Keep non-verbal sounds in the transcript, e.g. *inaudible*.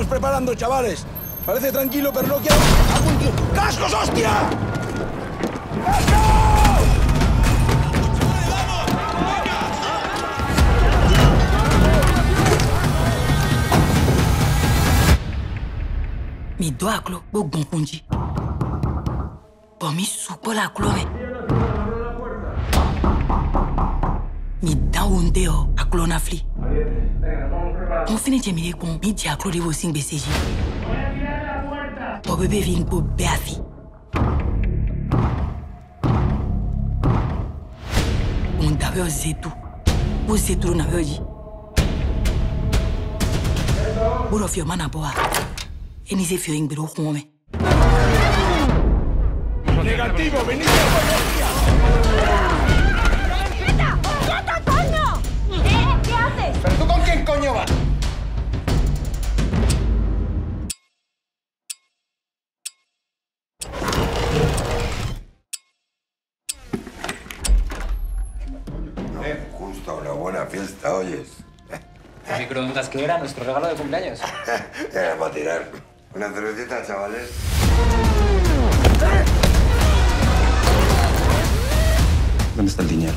disparando, chavales. Parece tranquilo, pero no quiero... ¡Cascos, hostia! mi dɔ a kulo kpo gbɔn kunji. Bɔn mi su kpɔ la kulo mɛ mi dan wo n tɛ yɔ a kulo na fili Confine a minha com le kɔn mi di aklo de wo sin gbese o Tɔgbe bɛ fi. Nko bɛɛ afi. a da bɛ zetu, mo zetu na bɛ ma na bɔ wa, se fiyɔ yi gbero kɔn mɛ. Negativo, venite a Eh, Me gusta una buena fiesta, oyes. ¿El microondas que era? ¿Nuestro regalo de cumpleaños? *laughs* era para tirar. Una cervecita, chavales. ¿Dónde está el dinero?